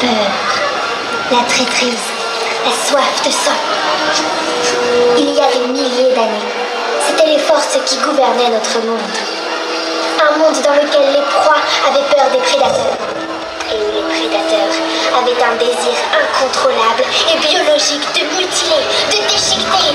peur, la traîtrise, la soif de sang. Il y a des milliers d'années, c'étaient les forces qui gouvernaient notre monde. Un monde dans lequel les proies avaient peur des prédateurs et où les prédateurs avaient un désir incontrôlable et biologique de mutiler, de déchiqueter